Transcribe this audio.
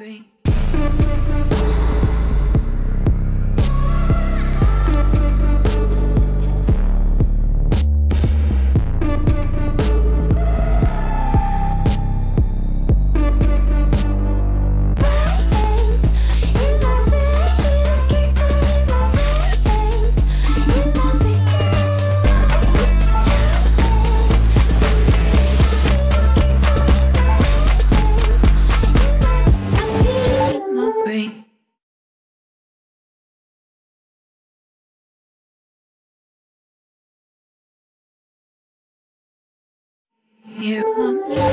baby you.